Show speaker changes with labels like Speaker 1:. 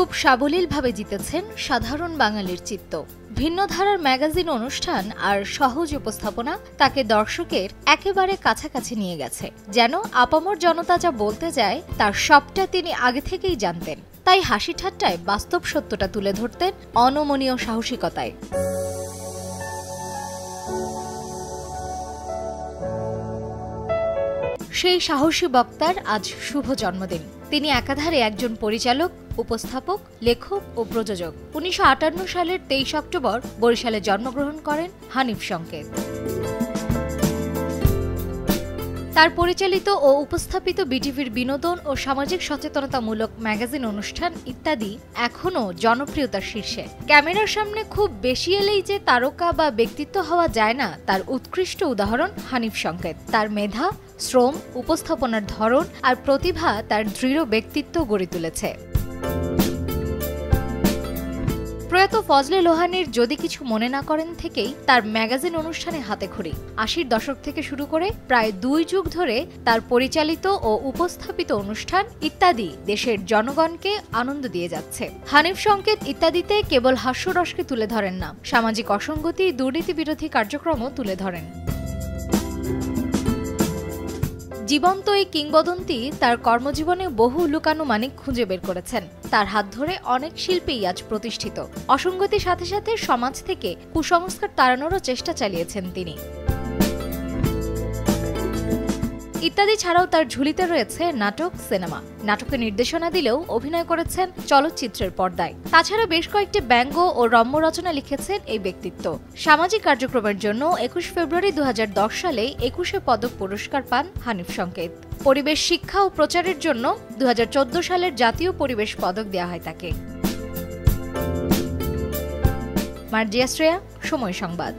Speaker 1: খুব সাবলীলভাবে জিতেছেন সাধারণ বাঙালির চিত্ত। ভিন্ন ধারার ম্যাগাজিন অনুষ্ঠান আর সহজ উপস্থাপনা তাকে দর্শকের একেবারে কাছাকাছি নিয়ে গেছে। যেন আপামর জনতা যা বলতে যায় তার সবটা তিনি আগে থেকেই জানতেন। তাই হাসি ঠাট্টায় বাস্তব সত্যটা তুলে ধরতেন অনমনীয় সাহসিকতায়। সেই সাহসী বক্তার আজ শুভ জন্মদিন। তিনি একাধারে একজন পরিচালক উপস্থাপক, লেখক ও প্রযোজক। উনিশশো আটান্ন সালের তেইশ অক্টোবর বরিশালে জন্মগ্রহণ করেন হানিফ সংকেত। তার পরিচালিত ও উপস্থাপিত বিটিভির বিনোদন ও সামাজিক সচেতনতামূলক ম্যাগাজিন অনুষ্ঠান ইত্যাদি এখনও জনপ্রিয়তার শীর্ষে। ক্যামেরার সামনে খুব বেশি এলেই যে তারকা বা ব্যক্তিত্ব হওয়া যায় না, তার উৎকৃষ্ট উদাহরণ হানিফ সংকেত। তার মেধা, শ্রম, উপস্থাপনার ধরন আর প্রতিভা তার দৃঢ় ব্যক্তিত্ব গড়ে তুলেছে। প্রয়াত ফজলে লোহানির যদি কিছু মনে না করেন থেকেই তার ম্যাগাজিন অনুষ্ঠানে হাতে খড়ি। আশির দশক থেকে শুরু করে প্রায় দুই যুগ ধরে তার পরিচালিত ও উপস্থাপিত অনুষ্ঠান ইত্যাদি দেশের জনগণকে আনন্দ দিয়ে যাচ্ছে। হানিফ সংকেত ইত্যাদিতে কেবল হাস্যরসকে তুলে ধরেন না, সামাজিক অসঙ্গতি, দুর্নীতি বিরোধী কার্যক্রমও তুলে ধরেন। জীবন্ত এই কিংবদন্তি তার কর্মজীবনে বহু লুকানুমানিক খুঁজে বের করেছেন। তার হাত ধরে অনেক শিল্পী আজ প্রতিষ্ঠিত। অসঙ্গতির সাথে সাথে সমাজ থেকে কুসংস্কার তাড়ানোরও চেষ্টা চালিয়েছেন তিনি। ইত্যাদি ছাড়াও তার ঝুলিতে রয়েছে নাটক, সিনেমা। নাটকে নির্দেশনা দিলেও অভিনয় করেছেন চলচ্চিত্রের পর্দায়। তাছাড়া বেশ কয়েকটি ব্যঙ্গ ও রম্য রচনা লিখেছেন এই ব্যক্তিত্ব। সামাজিক কার্যক্রমের জন্য একুশ ফেব্রুয়ারি দু হাজার দশ সালে একুশে পদক পুরস্কার পান হানিফ সংকেত। পরিবেশ শিক্ষা ও প্রচারের জন্য দু হাজার চোদ্দ সালের জাতীয় পরিবেশ পদক দেওয়া হয় তাকে। মার্জিয়া শ্রেয়া, সময় সংবাদ।